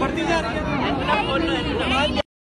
ಬರ್ತಿದ್ದಾರೆ